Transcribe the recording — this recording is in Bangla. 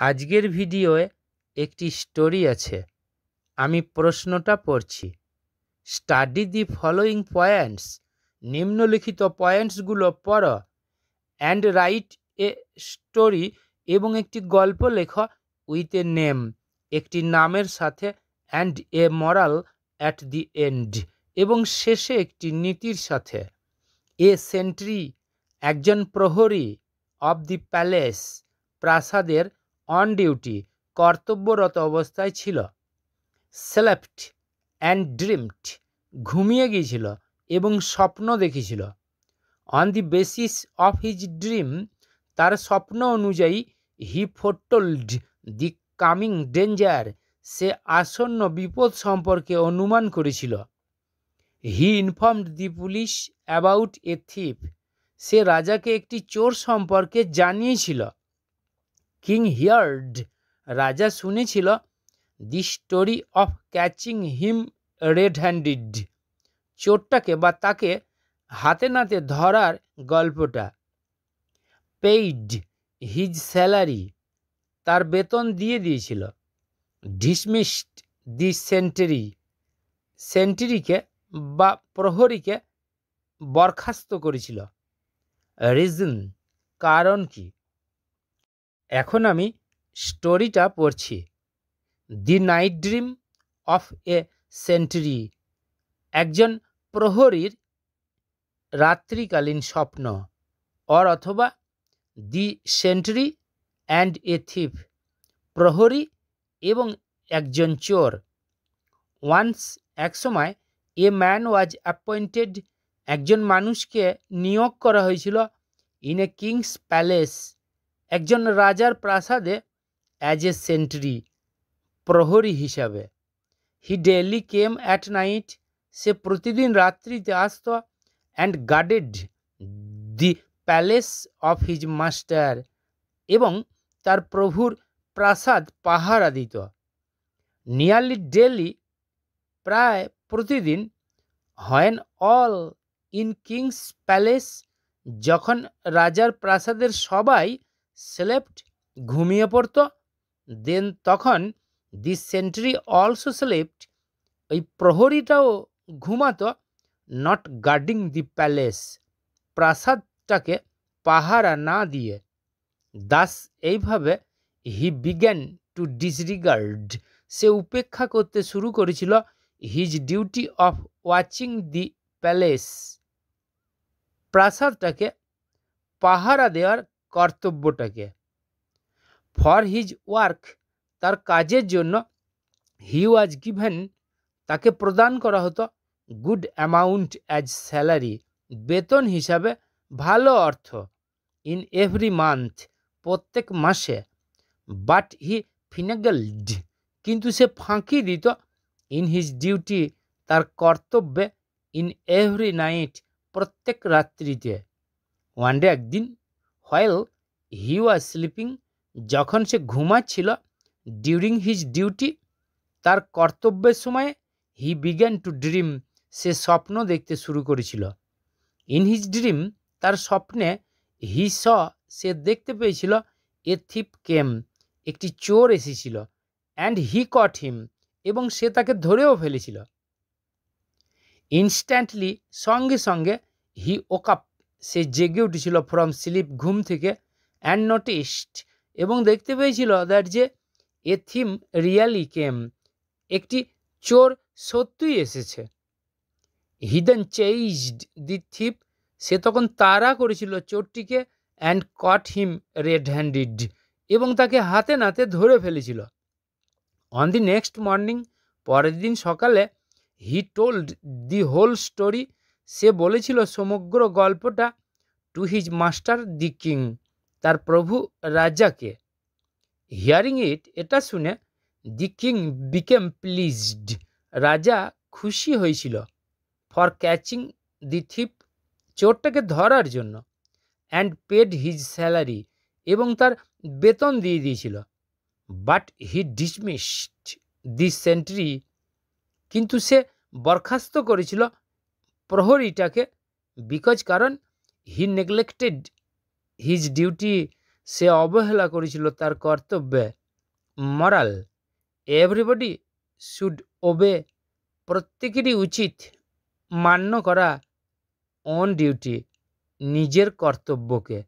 আজকের ভিডিওয়ে একটি স্টোরি আছে। আমি প্রশ্নটা পড়ছি। স্টাডি দি ফলোয়িং পয়েন্টস নিম্নলিখিত পয়েন্টসগুলো পড় অ্যান্ড রাইট এ স্টোরি এবং একটি গল্প লেখ উইথ এ নেম একটি নামের সাথে and a moral at the end এবং শেষে একটি নীতির সাথে। এ সেন্ট্রি একজন প্রহরী অব দি প্যালেস প্রাসাদের অন ডিউটি কর্তব্যরত অবস্থায় ছিল। স্লেপ্ট অ্যান্ড ড্রিমড ঘুমিয়ে গিয়েছিল এবং স্বপ্ন দেখেছিল। On the basis of his dream তার স্বপ্ন অনুযায়ী হি ফোরটোল্ড দি কামিং ডেঞ্জার সে আসন্ন বিপদ সম্পর্কে অনুমান করেছিল। He informed the police about a thief সে রাজাকে একটি চোর সম্পর্কে জানিয়েছিল। কিং হিয়ার্ড রাজা শুনেছিল the story of catching him red handed চোরটাকে বা তাকে হাতে নাতে ধরার গল্পটা। পেইড হিজ স্যালারি তার বেতন দিয়ে দিয়েছিল। ডিসমিসড দি সেন্টারি সেন্টারিকে বা প্রহরীকে বরখাস্ত করেছিল। রিজন কারণ কি? এখন আমি স্টোরিটা পড়ছি। The night dream of a sentry একজন প্রহরীর রাত্রিকালীন স্বপ্ন অর অথবা দি সেন্টারি অ্যান্ড এ থিপ প্রহরী এবং একজন চোর। ওয়ান্স এক সময় এ ম্যান ওয়াজ অ্যাপয়েন্টেড একজন মানুষকে নিয়োগ করা হয়েছিল ইন এ কিংস প্যালেস একজন রাজার প্রাসাদে অ্যাজ এ সেন্ট্রি প্রহরী হিসাবে। He daily came at night সে প্রতিদিন রাত্রিতে আসত and guarded the palace of his master এবং তার প্রভুর প্রাসাদ পাহারা দিত। নিয়ারলি ডেলি প্রায় প্রতিদিন when all in king's palace যখন রাজার প্রাসাদের সবাই স্লেপ্ট ঘুমিয়ে পড়তো। দেন তখন দি সেন্ট্রি অলসো স্লেপ্ট ওই প্রহরীটাও ঘুমাতো নট গার্ডিং দি প্যালেস প্রাসাদটাকে পাহারা না দিয়ে। দাস এইভাবে হি বিগ্যান টু ডিসরিগার্ড সে উপেক্ষা করতে শুরু করেছিল his duty of watching the palace প্রাসাদটাকে পাহারা দেওয়ার কর্তব্যটাকে। ফর হিজ ওয়ার্ক তার কাজের জন্য হি ওয়াজ গিভেন তাকে প্রদান করা হতো গুড অ্যামাউন্ট অ্যাজ স্যালারি বেতন হিসাবে ভালো অর্থ ইন এভরি মান্থ প্রত্যেক মাসে। বাট হি ফিনেগল্ড কিন্তু সে ফাঁকি দিত ইন হিজ ডিউটি তার কর্তব্যে ইন এভরি নাইট প্রত্যেক রাত্রিতে। ওয়ান ডে একদিন হোয়েল হি ওয়াজ স্লিপিং যখন সে ঘুমাচ্ছিল ডিউরিং হিজ ডিউটি তার কর্তব্যের সময় হি বিগ্যান টু ড্রিম সে স্বপ্ন দেখতে শুরু করেছিল। ইন হিজ ড্রিম তার স্বপ্নে হি স সে দেখতে পেয়েছিল এ থিপ কেম একটি চোর এসেছিল অ্যান্ড হি কট হিম এবং সে তাকে ধরেও ফেলেছিল। ইনস্ট্যান্টলি সঙ্গে সঙ্গে হি ওকাপ সে জেগে উঠেছিল ফ্রম স্লিপ ঘুম থেকে অ্যান্ড নোটিসড এবং দেখতে পেয়েছিল দ্যাট যে এ থিম রিয়ালি কেম, একটি চোর সত্যই এসেছে। হিদেন চেইজড দি থিপ সে তখন তাড়া করেছিল চোরটিকে and caught him red handed এবং তাকে হাতে নাতে ধরে ফেলেছিল। অন দি নেক্সট মর্নিং পরের দিন সকালে he told the whole story সে বলেছিল সমগ্র গল্পটা to his master the king তার প্রভু রাজাকে। হিয়ারিং ইট এটা শুনে দি কিং বিকেম প্লিজড রাজা খুশি হয়েছিল ফর ক্যাচিং দি থিপ চোরটাকে ধরার জন্য অ্যান্ড পেড হিজ স্যালারি এবং তার বেতন দিয়ে দিয়েছিল। But he dismissed the sentry কিন্তু সে বরখাস্ত করেছিল প্রহরীটাকে বিকজ কারণ হি নেগলেক্টেড হিজ ডিউটি সে অবহেলা করেছিল তার কর্তব্যে। মরাল এভরিবডি শুড ওবে প্রত্যেকেরই উচিত মান্য করা অন ডিউটি নিজের কর্তব্যকে।